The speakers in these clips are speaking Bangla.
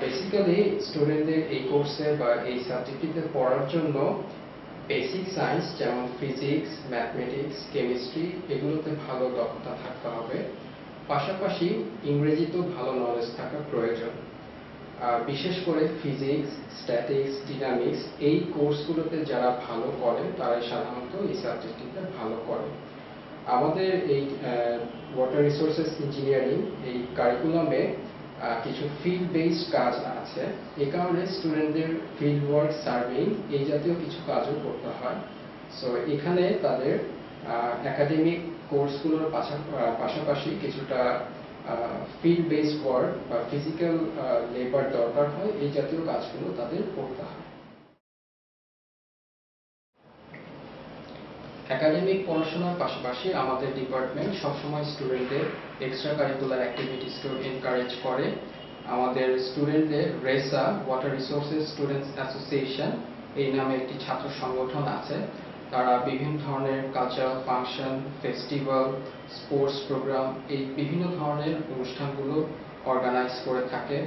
বেসিক্যালি স্টুডেন্টদের এই কোর্সে বা এই সাবজেক্টটিতে পড়ার জন্য বেসিক সায়েন্স যেমন ফিজিক্স ম্যাথমেটিক্স কেমিস্ট্রি এগুলোতে ভালো দক্ষতা থাকতে হবে। পাশাপাশি ইংরেজিতেও ভালো নলেজ থাকা প্রয়োজন। বিশেষ করে ফিজিক্স স্ট্যাটিক্স ডিনামিক্স এই কোর্সগুলোতে যারা ভালো করে, তারাই সাধারণত এই সাবজেক্টটিতে ভালো করে। আমাদের এই ওয়াটার রিসোর্সেস ইঞ্জিনিয়ারিং এই কারিকুলামে কিছু ফিল্ড বেসড কাজ আছে। এই কারণে স্টুডেন্টদের ফিল্ড ওয়ার্ক সার্ভিং এই জাতীয় কিছু কাজও করতে হয়। সো এখানে তাদের একাডেমিক কোর্সগুলোর পাশা- পাশাপাশি কিছুটা ফিল্ড বেসড ওয়ার্ক বা ফিজিক্যাল লেবার দরকার হয়, এই জাতীয় কাজগুলো তাদের করতে হয়। একাডেমিক পড়াশোনার পাশাপাশি আমাদের ডিপার্টমেন্ট সবসময় স্টুডেন্টদের এক্সট্রা কারিকুলার অ্যাক্টিভিটিসকেও এনকারেজ করে। আমাদের স্টুডেন্টদের racer water resources students association এই নামে একটি ছাত্র সংগঠন আছে। তারা বিভিন্ন ধরনের cultural function festival sports programme এই বিভিন্ন ধরনের অনুষ্ঠানগুলো অর্গানাইজ করে থাকে।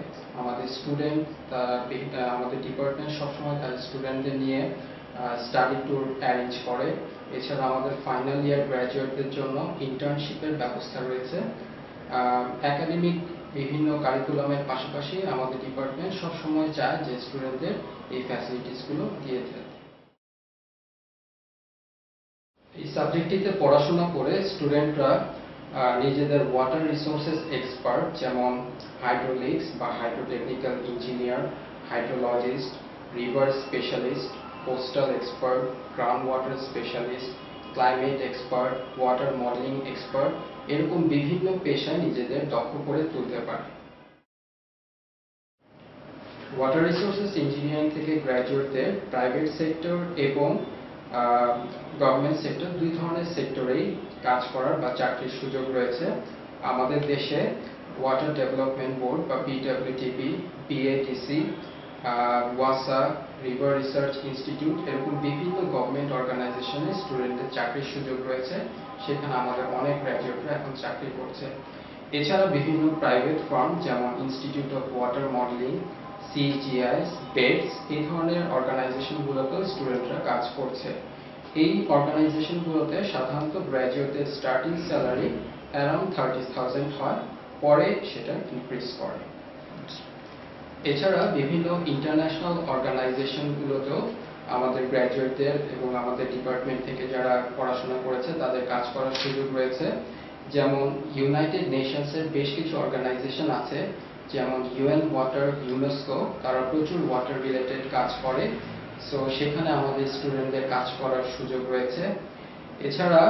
আমাদের স্টুডেন্ট তারা আমাদের ডিপার্টমেন্ট সবসময় তাদের স্টুডেন্টদের নিয়ে স্টাডি ট্যুর অ্যারেঞ্জ করে। এছাড়া আমাদের ফাইনাল ইয়ার গ্র্যাজুয়েটদের জন্য ইন্টার্নশিপের ব্যবস্থা রয়েছে। একাডেমিক বিভিন্ন কারিকুলামের পাশাপাশি আমাদের ডিপার্টমেন্ট সবসময় চায় যে স্টুডেন্টদের এই ফ্যাসিলিটিসগুলো দিয়ে দেয়। এই সাবজেক্টটিতে পড়াশোনা করে স্টুডেন্টরা নিজেদের ওয়াটার রিসোর্সেস এক্সপার্ট যেমন হাইড্রোলিক্স বা hydrotechnical engineer hydrologist river specialist expert ground water specialist climate expert water modelling expert এরকম বিভিন্ন পেশায় নিজেদের দক্ষ করে তুলতে পারে। ওয়াটার রিসোর্সেস ইঞ্জিনিয়ারিং থেকে গ্র্যাজুয়েটদের প্রাইভেট সেক্টর এবং গভর্নমেন্ট সেক্টর দুই ধরনের সেক্টরেই কাজ করার বা চাকরির সুযোগ রয়েছে। আমাদের দেশে ওয়াটার ডেভেলপমেন্ট বোর্ড বা বিডব্লিউটিপি বিএডিসি ওয়াসা রিভার রিসার্চ ইনস্টিটিউট এরকম বিভিন্ন গভর্নমেন্ট অর্গানাইজেশনে স্টুডেন্টদের চাকরির সুযোগ রয়েছে। সেখানে আমাদের অনেক গ্র্যাজুয়েটরা এখন চাকরি করছে। এছাড়া বিভিন্ন প্রাইভেট ফার্ম যেমন institute of water modelling CGIS beds এই ধরনের অর্গানাইজেশনগুলোতেও স্টুডেন্টরা কাজ করছে। এই অর্গানাইজেশনগুলোতে সাধারণত গ্র্যাজুয়েটের starting salary around thirty thousand হয়। পরে সেটা ইনক্রিজ করে। এছাড়া বিভিন্ন ইন্টারন্যাশনাল অর্গানাইজেশনগুলোতেও আমাদের গ্র্যাজুয়েটদের এবং আমাদের ডিপার্টমেন্ট থেকে যারা পড়াশোনা করেছে, তাদের কাজ করার সুযোগ রয়েছে। যেমন ইউনাইটেড নেশনসের বেশ কিছু অর্গানাইজেশন আছে, যেমন ইউএন ওয়াটার ইউনেস্কো তারা প্রচুর ওয়াটার রিলেটেড কাজ করে। সো সেখানে আমাদের স্টুডেন্টদের কাজ করার সুযোগ রয়েছে। এছাড়া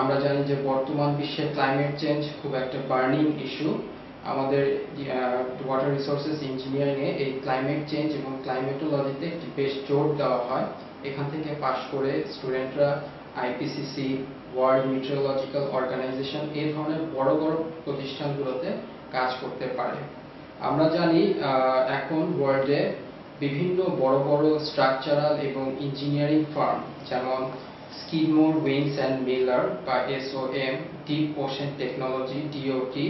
আমরা জানি যে বর্তমান বিশ্বে ক্লাইমেট চেঞ্জ খুব একটা বার্নিং ইস্যু আমাদের ওয়াটার রিসোর্সেস ইঞ্জিনিয়ারিং এ এই ক্লাইমেট চেঞ্জ এবং ক্লাইমেটোলজিতে একটি বেশ জোর দেওয়া হয়। এখান থেকে পাশ করে স্টুডেন্টরা আইপিসিসি ওয়ার্ল্ড মিটিওরোলজিক্যাল অর্গানাইজেশন এই ধরনের বড় বড় প্রতিষ্ঠানগুলোতে কাজ করতে পারে। আমরা জানি এখন ওয়ার্ল্ডে বিভিন্ন বড় বড় স্ট্রাকচারাল এবং ইঞ্জিনিয়ারিং ফার্ম যেমন স্কিডমোর উইংস অ্যান্ড মিলার বা SOM deep ocean technology DOT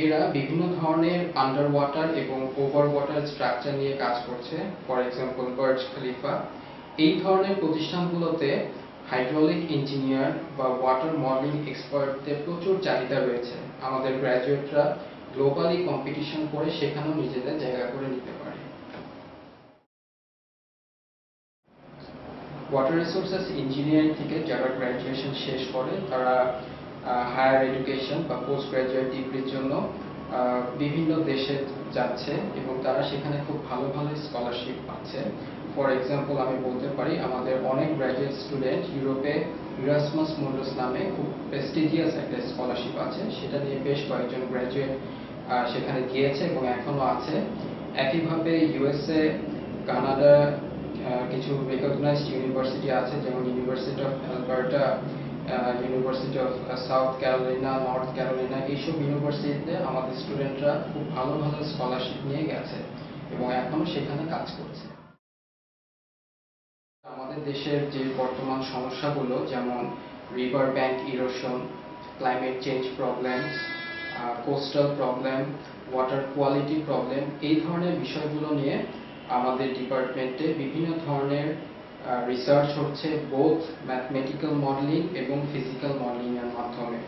এরা বিভিন্ন ধরনের আন্ডার ওয়াটার এবং ওভার ওয়াটার স্ট্রাকচার নিয়ে কাজ করছে। ফর এক্সাম্পল বার্জ খলিফা এই ধরনের প্রতিষ্ঠানগুলোতে হাইড্রোলিক ইঞ্জিনিয়ার বা ওয়াটার মডেলিং এক্সপার্টদের প্রচুর চাহিদা রয়েছে। আমাদের গ্র্যাজুয়েটরা গ্লোবালি কম্পিটিশন করে সেখানেও নিজেদের জায়গা করে নিতে পারে। ওয়াটার রিসোর্সেস ইঞ্জিনিয়ারিং থেকে যারা গ্র্যাজুয়েশন শেষ করে, তারা হায়ার এডুকেশন বা পোস্ট গ্র্যাজুয়েট ডিগ্রির জন্য বিভিন্ন দেশে যাচ্ছে এবং তারা সেখানে খুব ভালো ভালো স্কলারশিপ পাচ্ছে। ফর এক্সাম্পল আমি বলতে পারি, আমাদের অনেক গ্র্যাজুয়েট স্টুডেন্ট ইউরোপে ইরাসমাস মুন্ডাস নামে খুব প্রেস্টিজিয়াস একটা স্কলারশিপ আছে। সেটা নিয়ে বেশ কয়েকজন গ্র্যাজুয়েট সেখানে গিয়েছে এবং এখনও আছে। একইভাবে ইউএসএ কানাডা কিছু রেকগনাইজড ইউনিভার্সিটি আছে, যেমন university of Alberta university of South Carolina North Carolina এইসব ইউনিভার্সিটিতে আমাদের স্টুডেন্টরা খুব ভালো ভালো স্কলারশিপ নিয়ে গেছে এবং এখনও সেখানে কাজ করছে। আমাদের দেশের যে বর্তমান সমস্যাগুলো, যেমন river bank erosion climate change problems coastal problem water quality problem এই ধরনের বিষয়গুলো নিয়ে আমাদের ডিপার্টমেন্টে বিভিন্ন ধরনের রিসার্চ হচ্ছে বোথ ম্যাথমেটিক্যাল মডেলিং এবং ফিজিক্যাল মডেলিং এর মাধ্যমে।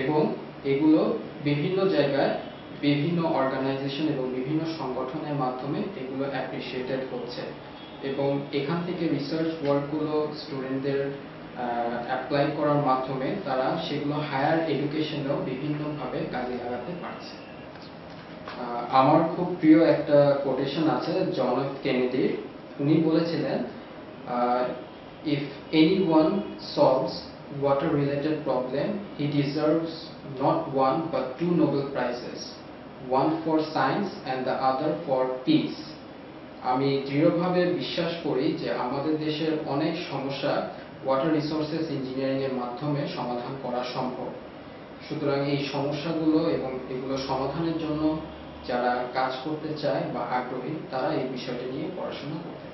এবং এগুলো বিভিন্ন জায়গায় বিভিন্ন অর্গানাইজেশন এবং বিভিন্ন সংগঠনের মাধ্যমে এগুলো অ্যাপ্রিসিয়েটেড হচ্ছে। এবং এখান থেকে রিসার্চ ওয়ার্কগুলো স্টুডেন্টদের অ্যাপ্লাই করার মাধ্যমে তারা সেগুলো হায়ার এডুকেশনেও বিভিন্নভাবে কাজে লাগাতে পারছে। আমার খুব প্রিয় একটা কোটেশন আছে জন কেনেডির উনি বলেছিলেন if anyone solves water related problem he deserves not one but two Nobel prizes one for science and the other for peace আমি দৃঢ়ভাবে বিশ্বাস করি যে আমাদের দেশের অনেক সমস্যা ওয়াটার রিসোর্সেস ইঞ্জিনিয়ারিং এর মাধ্যমে সমাধান করা সম্ভব। সুতরাং এই সমস্যাগুলো এবং এগুলো সমাধানের জন্য যারা কাজ করতে চায় বা আগ্রহী, তারা এই বিষয়টি নিয়ে পড়াশোনা করতে